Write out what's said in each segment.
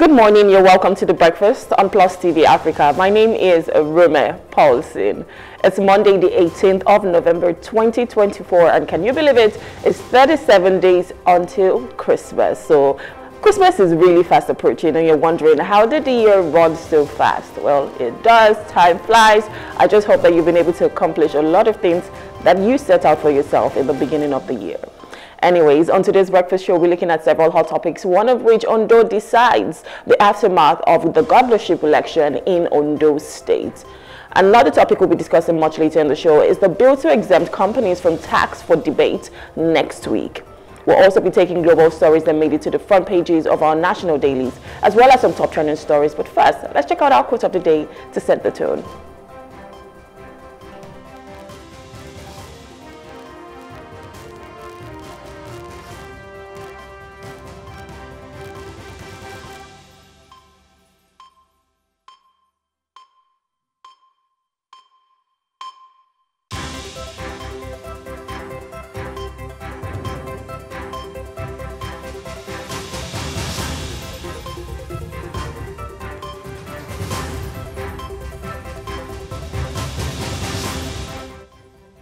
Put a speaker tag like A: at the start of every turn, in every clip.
A: Good morning, you're welcome to the breakfast on Plus TV Africa. My name is Rome Paulson. It's Monday, the 18th of November 2024, and can you believe it? It's 37 days until Christmas. So Christmas is really fast approaching and you're wondering how did the year run so fast? Well, it does, time flies. I just hope that you've been able to accomplish a lot of things that you set out for yourself in the beginning of the year. Anyways, on today's breakfast show, we're looking at several hot topics, one of which Ondo decides the aftermath of the governorship election in Ondo State. Another topic we'll be discussing much later in the show is the bill to exempt companies from tax for debate next week. We'll also be taking global stories that made it to the front pages of our national dailies, as well as some top trending stories. But first, let's check out our quote of the day to set the tone.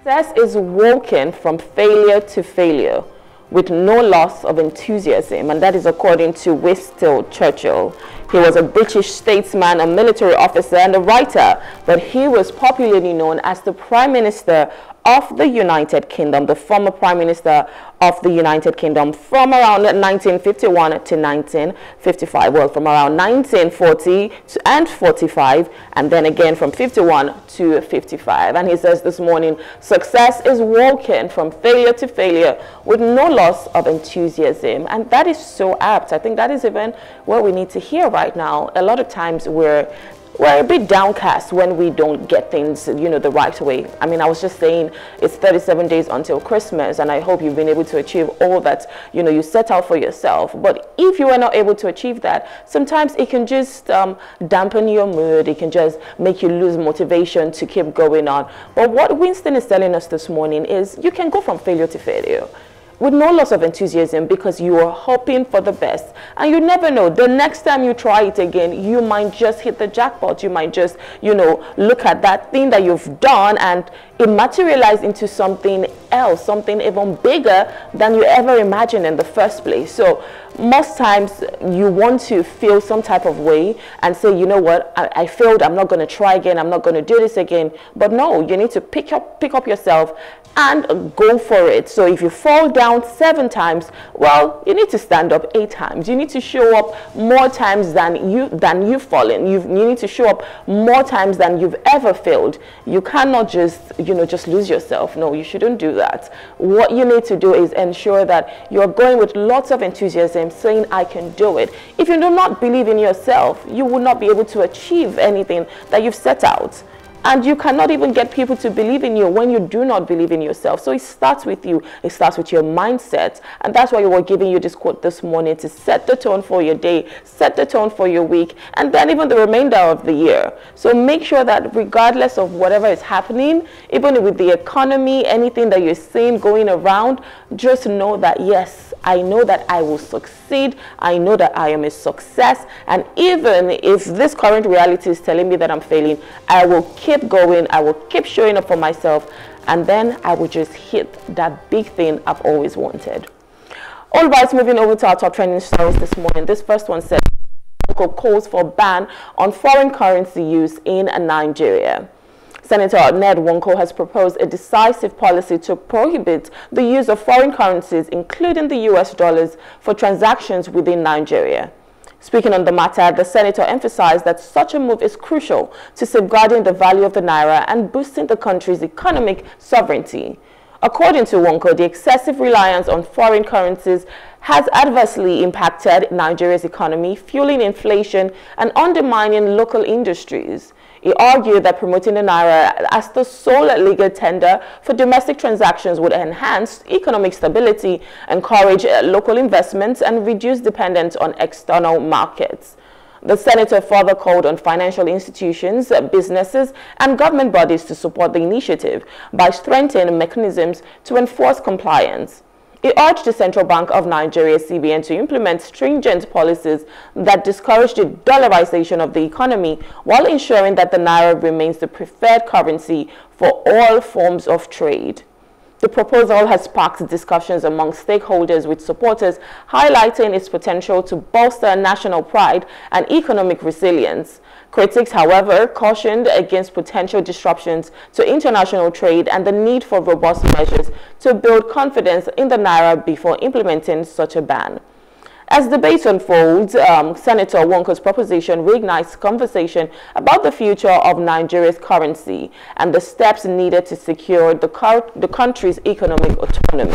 A: Success is walking from failure to failure with no loss of enthusiasm, and that is according to Winston Churchill. He was a British statesman, a military officer, and a writer, but he was popularly known as the Prime Minister of the United Kingdom, the former Prime Minister of the United Kingdom from around 1951 to 1955. Well, from around 1940 to, and 45, and then again from 51 to 55. And he says this morning, success is walking from failure to failure with no loss of enthusiasm. And that is so apt. I think that is even what we need to hear right now. A lot of times we're we're a bit downcast when we don't get things, you know, the right way. I mean, I was just saying it's 37 days until Christmas, and I hope you've been able to achieve all that, you know, you set out for yourself. But if you are not able to achieve that, sometimes it can just um, dampen your mood. It can just make you lose motivation to keep going on. But what Winston is telling us this morning is you can go from failure to failure with no loss of enthusiasm because you are hoping for the best. And you never know, the next time you try it again, you might just hit the jackpot. You might just, you know, look at that thing that you've done and it materialized into something else, something even bigger than you ever imagined in the first place. So most times you want to feel some type of way and say, you know what, I, I failed, I'm not going to try again, I'm not going to do this again. But no, you need to pick up, pick up yourself and go for it. So if you fall down seven times, well, you need to stand up eight times. You need to show up more times than you than you've fallen. You've, you need to show up more times than you've ever failed. You cannot just, you know, just lose yourself. No, you shouldn't do that. What you need to do is ensure that you're going with lots of enthusiasm, saying, I can do it. If you do not believe in yourself, you will not be able to achieve anything that you've set out. And you cannot even get people to believe in you when you do not believe in yourself. So it starts with you. It starts with your mindset. And that's why we were giving you this quote this morning to set the tone for your day, set the tone for your week, and then even the remainder of the year. So make sure that regardless of whatever is happening, even with the economy, anything that you're seeing going around, just know that yes, I know that I will succeed. I know that I am a success. And even if this current reality is telling me that I'm failing, I will keep going. I will keep showing up for myself. And then I will just hit that big thing I've always wanted. All right, moving over to our top trending stories this morning. This first one says calls for ban on foreign currency use in Nigeria. Senator Ned Nwoko has proposed a decisive policy to prohibit the use of foreign currencies, including the US dollars, for transactions within Nigeria. Speaking on the matter, the senator emphasized that such a move is crucial to safeguarding the value of the naira and boosting the country's economic sovereignty. According to Wonko, the excessive reliance on foreign currencies has adversely impacted Nigeria's economy, fueling inflation and undermining local industries. He argued that promoting the Naira as the sole legal tender for domestic transactions would enhance economic stability, encourage uh, local investments, and reduce dependence on external markets. The senator further called on financial institutions, uh, businesses, and government bodies to support the initiative by strengthening mechanisms to enforce compliance. He urged the Central Bank of Nigeria, CBN, to implement stringent policies that discourage the dollarization of the economy while ensuring that the Naira remains the preferred currency for all forms of trade. The proposal has sparked discussions among stakeholders with supporters highlighting its potential to bolster national pride and economic resilience. Critics, however, cautioned against potential disruptions to international trade and the need for robust measures to build confidence in the Naira before implementing such a ban. As debate unfolds, um, Senator Nwoko's proposition reignites conversation about the future of Nigeria's currency and the steps needed to secure the, the country's economic autonomy.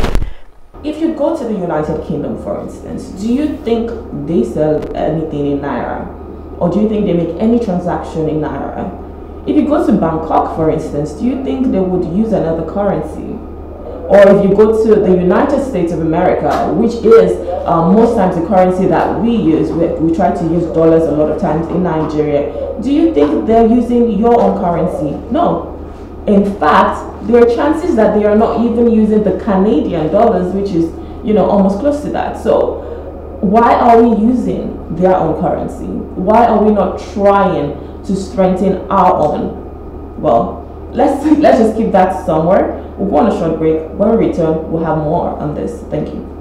B: If you go to the United Kingdom, for instance, do you think they sell anything in Naira? Or do you think they make any transaction in Naira? If you go to Bangkok, for instance, do you think they would use another currency? Or if you go to the United States of America, which is um, most times the currency that we use, we, we try to use dollars a lot of times in Nigeria, do you think they're using your own currency? No. In fact, there are chances that they are not even using the Canadian dollars, which is, you know, almost close to that. So why are we using their own currency? Why are we not trying to strengthen our own? Well, let's let's just keep that somewhere. We'll go on a short break. When we return, we'll have more on this. Thank you.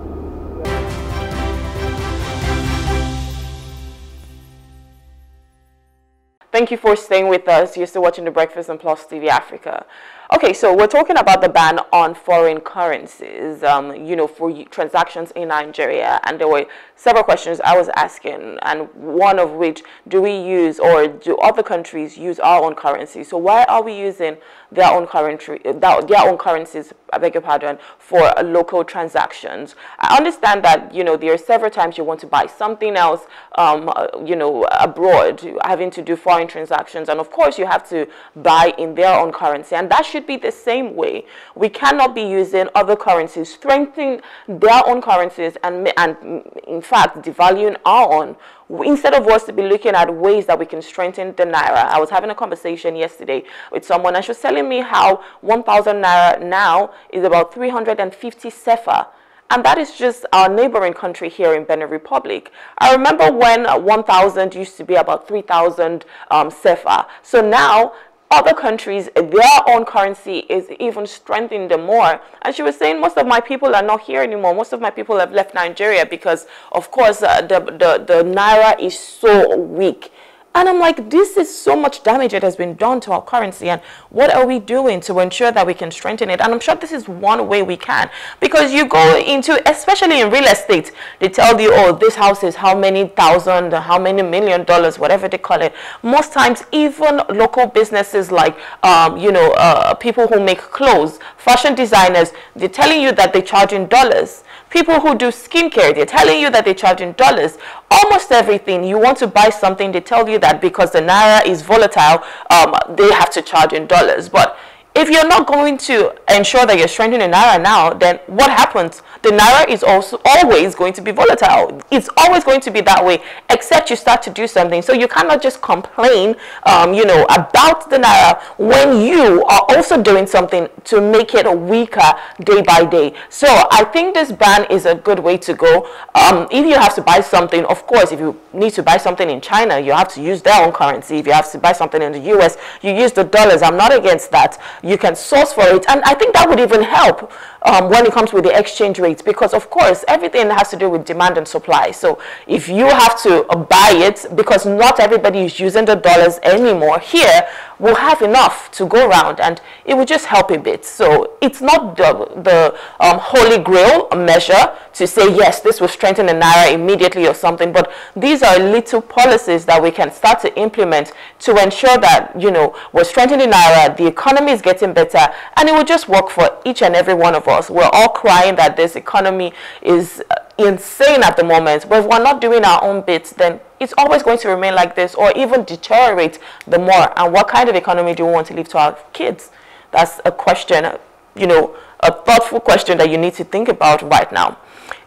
A: Thank you for staying with us. You're still watching the Breakfast and Plus TV Africa. Okay, so we're talking about the ban on foreign currencies, um, you know, for transactions in Nigeria. And there were several questions I was asking, and one of which, do we use or do other countries use our own currency? So why are we using their own currency, their own currencies, I beg your pardon, for local transactions? I understand that, you know, there are several times you want to buy something else, um, uh, you know, abroad, having to do foreign transactions. And of course, you have to buy in their own currency. And that should be the same way. We cannot be using other currencies, strengthening their own currencies, and, and in fact, devaluing our own instead of us to be looking at ways that we can strengthen the naira. I was having a conversation yesterday with someone and she was telling me how 1,000 naira now is about 350 CFA. And that is just our neighboring country here in Benin Republic. I remember when 1,000 used to be about 3,000 um, CFA. So now other countries, their own currency is even strengthening them more. And she was saying, most of my people are not here anymore. Most of my people have left Nigeria because, of course, uh, the, the, the Naira is so weak. And I'm like, this is so much damage that has been done to our currency. And what are we doing to ensure that we can strengthen it? And I'm sure this is one way we can. Because you go into, especially in real estate, they tell you, oh, this house is how many thousand, how many million dollars, whatever they call it. Most times, even local businesses like, um, you know, uh, people who make clothes, fashion designers, they're telling you that they charge in dollars. People who do skincare, they're telling you that they charge in dollars. Almost everything, you want to buy something, they tell you that because the Naira is volatile, um, they have to charge in dollars. But if you're not going to ensure that you're strengthening the naira now, then what happens? The naira is also always going to be volatile. It's always going to be that way, except you start to do something. So you cannot just complain, um, you know, about the naira when you are also doing something to make it weaker day by day. So I think this ban is a good way to go. Um, if you have to buy something, of course, if you need to buy something in China, you have to use their own currency. If you have to buy something in the US, you use the dollars. I'm not against that you can source for it. And I think that would even help um, when it comes with the exchange rates because, of course, everything has to do with demand and supply. So if you have to buy it because not everybody is using the dollars anymore here, we'll have enough to go around and it will just help a bit. So it's not the, the um, holy grail measure to say, yes, this will strengthen the Naira immediately or something, but these are little policies that we can start to implement to ensure that, you know, we're strengthening Naira, the economy is getting better, and it will just work for each and every one of us. We're all crying that this economy is uh, insane at the moment, but if we're not doing our own bits, then it's always going to remain like this or even deteriorate the more. And what kind of economy do we want to leave to our kids? That's a question, you know, a thoughtful question that you need to think about right now.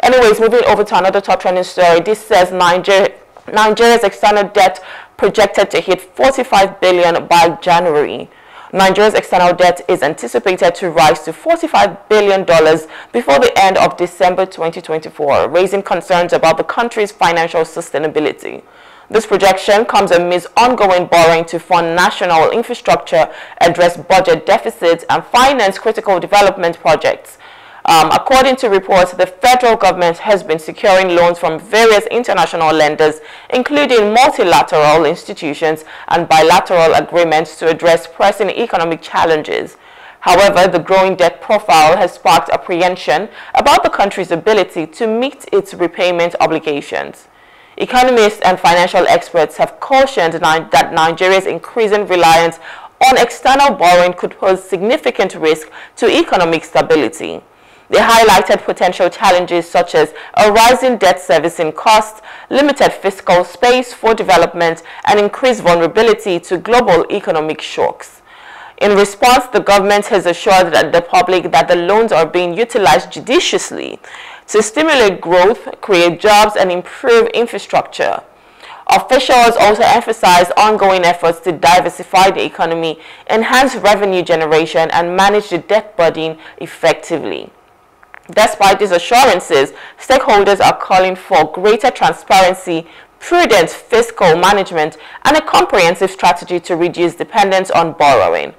A: Anyways, moving over to another top trending story. This says Niger Nigeria's external debt projected to hit 45 billion by January. Nigeria's external debt is anticipated to rise to $45 billion before the end of December 2024, raising concerns about the country's financial sustainability. This projection comes amidst ongoing borrowing to fund national infrastructure, address budget deficits, and finance critical development projects. Um, according to reports, the federal government has been securing loans from various international lenders, including multilateral institutions and bilateral agreements to address pressing economic challenges. However, the growing debt profile has sparked apprehension about the country's ability to meet its repayment obligations. Economists and financial experts have cautioned that Nigeria's increasing reliance on external borrowing could pose significant risk to economic stability. They highlighted potential challenges such as a rising debt servicing cost, limited fiscal space for development, and increased vulnerability to global economic shocks. In response, the government has assured the public that the loans are being utilized judiciously to stimulate growth, create jobs, and improve infrastructure. Officials also emphasized ongoing efforts to diversify the economy, enhance revenue generation, and manage the debt burden effectively. Despite these assurances, stakeholders are calling for greater transparency, prudent fiscal management, and a comprehensive strategy to reduce dependence on borrowing.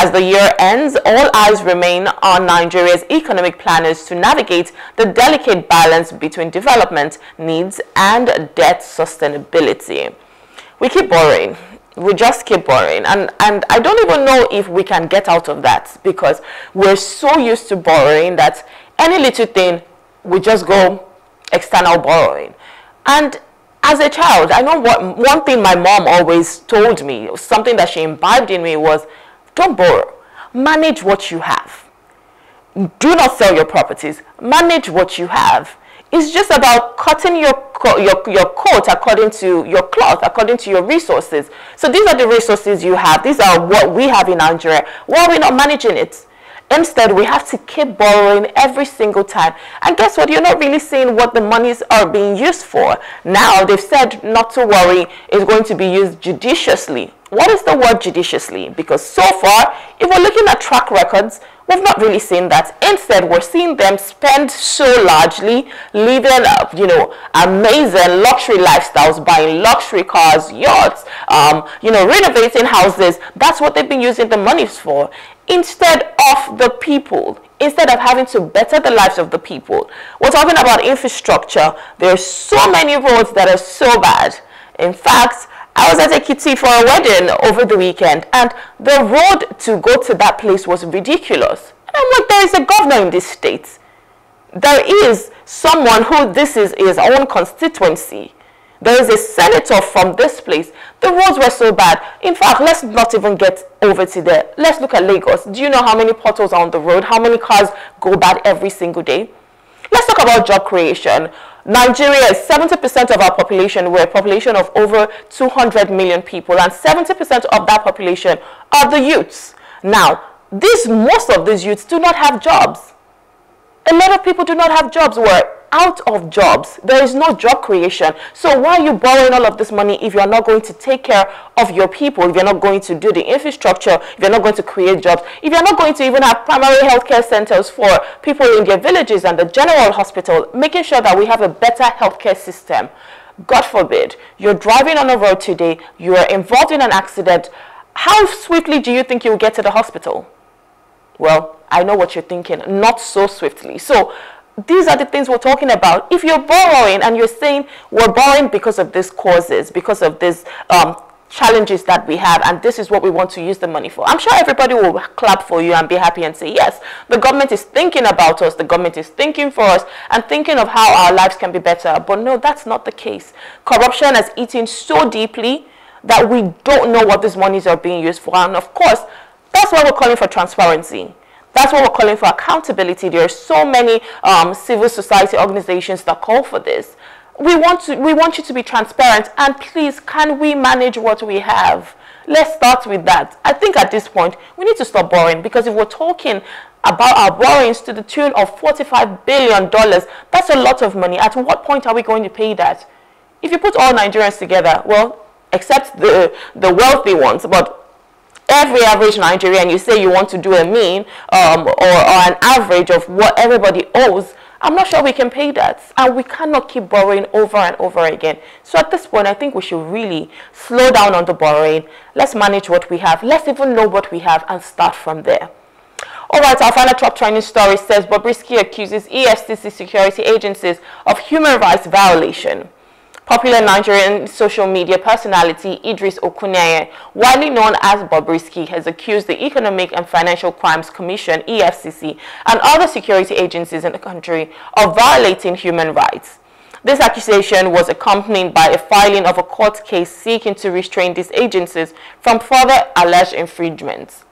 A: As the year ends, all eyes remain on Nigeria's economic planners to navigate the delicate balance between development needs and debt sustainability. We keep borrowing. We just keep borrowing. And, and I don't even know if we can get out of that because we're so used to borrowing that any little thing, we just go external borrowing. And as a child, I know what one thing my mom always told me, something that she imbibed in me was, don't borrow. Manage what you have. Do not sell your properties. Manage what you have. It's just about cutting your, your, your coat according to your cloth, according to your resources. So these are the resources you have. These are what we have in Nigeria. Why are we not managing it? Instead, we have to keep borrowing every single time. And guess what? You're not really seeing what the monies are being used for. Now, they've said not to worry, it's going to be used judiciously. What is the word judiciously? Because so far, if we're looking at track records, we've not really seen that. Instead, we're seeing them spend so largely, living, uh, you know, amazing luxury lifestyles, buying luxury cars, yachts, um, you know, renovating houses. That's what they've been using the monies for instead of the people, instead of having to better the lives of the people. We're talking about infrastructure. There are so many roads that are so bad. In fact, I was at a Ekiti for a wedding over the weekend and the road to go to that place was ridiculous. And I'm like, there is a governor in this state. There is someone who this is his own constituency. There is a senator from this place. The roads were so bad. In fact, let's not even get over to there. Let's look at Lagos. Do you know how many potholes are on the road? How many cars go bad every single day? Let's talk about job creation. Nigeria is 70% of our population. We're a population of over 200 million people, and 70% of that population are the youths. Now, these, most of these youths do not have jobs. A lot of people do not have jobs. We're out of jobs. There is no job creation. So why are you borrowing all of this money if you're not going to take care of your people, if you're not going to do the infrastructure, if you're not going to create jobs, if you're not going to even have primary healthcare centers for people in their villages and the general hospital, making sure that we have a better healthcare system. God forbid, you're driving on a road today, you are involved in an accident. How swiftly do you think you'll get to the hospital? Well, I know what you're thinking, not so swiftly. So these are the things we're talking about. If you're borrowing and you're saying we're borrowing because of these causes, because of these um, challenges that we have, and this is what we want to use the money for, I'm sure everybody will clap for you and be happy and say, yes, the government is thinking about us, the government is thinking for us, and thinking of how our lives can be better. But no, that's not the case. Corruption has eaten so deeply that we don't know what these monies are being used for. And of course, that's why we're calling for transparency. That's what we're calling for accountability. There are so many um, civil society organizations that call for this. We want, to, we want you to be transparent and please, can we manage what we have? Let's start with that. I think at this point, we need to stop borrowing because if we're talking about our borrowings to the tune of $45 billion, that's a lot of money. At what point are we going to pay that? If you put all Nigerians together, well, except the, the wealthy ones, but every average Nigerian, you say you want to do a mean um, or, or an average of what everybody owes, I'm not sure we can pay that. And we cannot keep borrowing over and over again. So at this point, I think we should really slow down on the borrowing. Let's manage what we have. Let's even know what we have and start from there. All right, our final top trending story says Bobrisky accuses EFCC security agencies of human rights violation. Popular Nigerian social media personality Idris Okuneye, widely known as Bobrisky, has accused the Economic and Financial Crimes Commission, EFCC, and other security agencies in the country of violating human rights. This accusation was accompanied by a filing of a court case seeking to restrain these agencies from further alleged infringements.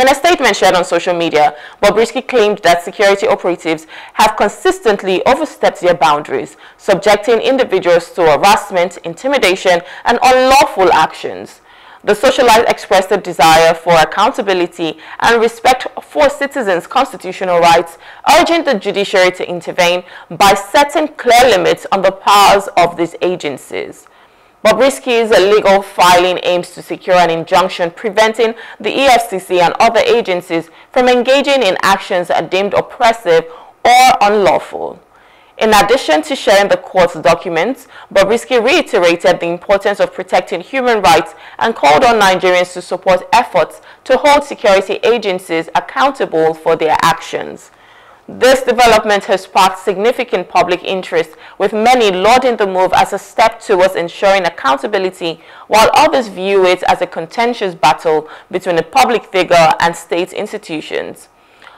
A: In a statement shared on social media, Bobrisky claimed that security operatives have consistently overstepped their boundaries, subjecting individuals to harassment, intimidation, and unlawful actions. The socialite expressed a desire for accountability and respect for citizens' constitutional rights, urging the judiciary to intervene by setting clear limits on the powers of these agencies. Bobrisky's legal filing aims to secure an injunction preventing the EFCC and other agencies from engaging in actions deemed oppressive or unlawful. In addition to sharing the court's documents, Bobrisky reiterated the importance of protecting human rights and called on Nigerians to support efforts to hold security agencies accountable for their actions. This development has sparked significant public interest, with many lauding the move as a step towards ensuring accountability, while others view it as a contentious battle between a public figure and state institutions.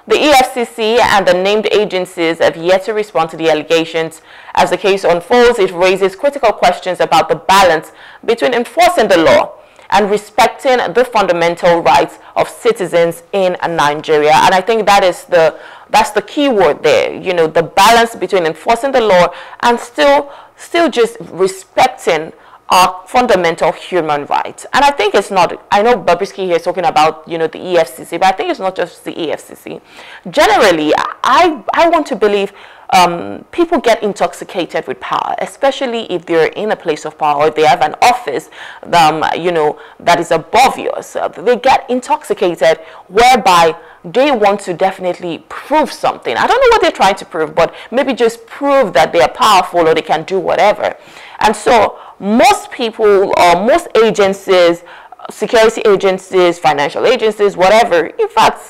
A: The EFCC and the named agencies have yet to respond to the allegations. As the case unfolds, it raises critical questions about the balance between enforcing the law and respecting the fundamental rights of citizens in Nigeria. And I think that is the that's the key word there. You know, the balance between enforcing the law and still still just respecting our fundamental human rights. And I think it's not, I know Bobrisky here is talking about, you know, the EFCC, but I think it's not just the EFCC. Generally, I, I want to believe um, people get intoxicated with power, especially if they're in a place of power or they have an office, um, you know, that is above yours. They get intoxicated, whereby they want to definitely prove something. I don't know what they're trying to prove, but maybe just prove that they are powerful or they can do whatever. And so most people or most agencies, security agencies, financial agencies, whatever, in fact,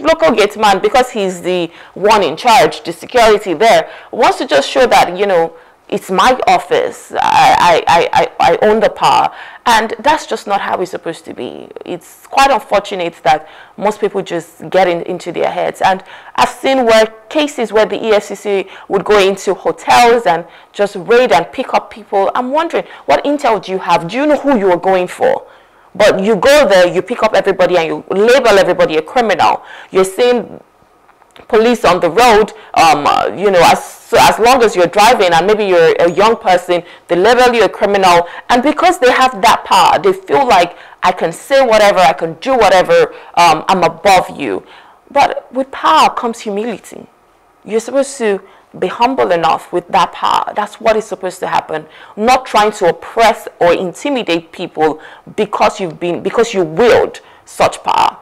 A: local gate man, because he's the one in charge, the security there, wants to just show that, you know, it's my office. I, I, I, I own the power. And that's just not how it's supposed to be. It's quite unfortunate that most people just get in, into their heads. And I've seen where cases where the EFCC would go into hotels and just raid and pick up people. I'm wondering, what intel do you have? Do you know who you are going for? But you go there, you pick up everybody and you label everybody a criminal. You're seeing police on the road, um, uh, you know, as, so as long as you're driving and maybe you're a young person, they label you a criminal. And because they have that power, they feel like I can say whatever, I can do whatever, um, I'm above you. But with power comes humility. You're supposed to be humble enough with that power. That's what is supposed to happen. Not trying to oppress or intimidate people because you've been because you wield such power.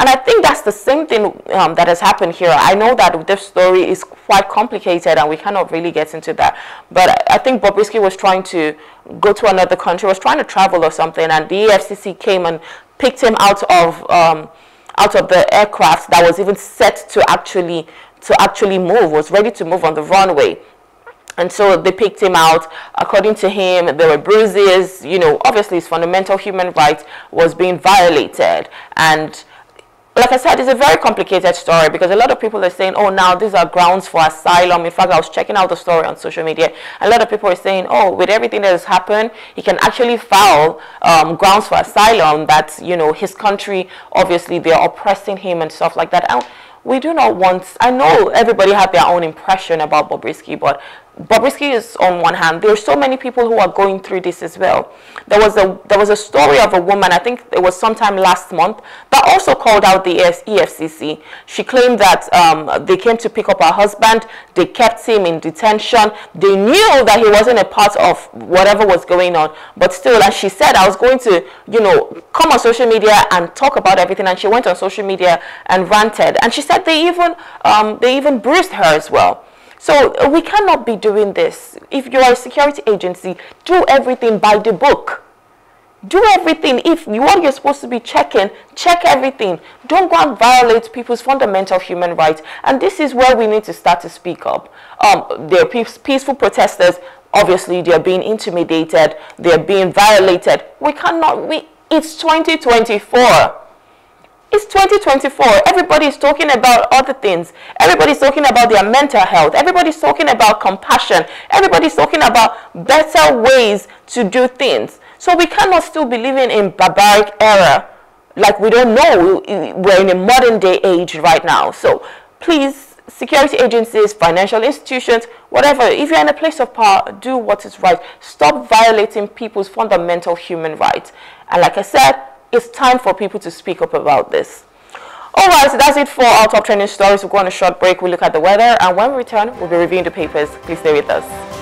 A: And I think that's the same thing um, that has happened here. I know that this story is quite complicated and we cannot really get into that. But I think Bobrisky was trying to go to another country, was trying to travel or something, and the EFCC came and picked him out of um, out of the aircraft that was even set to actually to actually move, was ready to move on the runway. And so they picked him out. According to him, there were bruises. You know, obviously his fundamental human rights was being violated. And like I said, it's a very complicated story because a lot of people are saying, oh, now these are grounds for asylum. In fact, I was checking out the story on social media. A lot of people are saying, oh, with everything that has happened, he can actually file um, grounds for asylum that, you know, his country, obviously, they're oppressing him and stuff like that. We do not want, I know everybody have their own impression about Bobrisky, but Bobrisky is on one hand. There are so many people who are going through this as well. There was a there was a story of a woman, I think it was sometime last month, that also called out the EFCC. She claimed that um, they came to pick up her husband, they kept him in detention, they knew that he wasn't a part of whatever was going on, but still, and she said, I was going to, you know, come on social media and talk about everything, and she went on social media and ranted, and she said they even um, they even bruised her as well. So uh, we cannot be doing this. If you're a security agency, do everything by the book. Do everything. If what you're supposed to be checking, check everything. Don't go and violate people's fundamental human rights. And this is where we need to start to speak up. Um, there are peaceful protesters. Obviously, they're being intimidated. They're being violated. We cannot. We, it's 2024. It's 2024. Everybody's talking about other things. Everybody's talking about their mental health. Everybody's talking about compassion. Everybody's talking about better ways to do things. So we cannot still be living in barbaric era. Like we don't know. We're in a modern day age right now. So please, security agencies, financial institutions, whatever, if you're in a place of power, do what is right. Stop violating people's fundamental human rights. And like I said, it's time for people to speak up about this. Alright, so that's it for our top trending stories. We'll go on a short break, we'll look at the weather, and when we return, we'll be reviewing the papers. Please stay with us.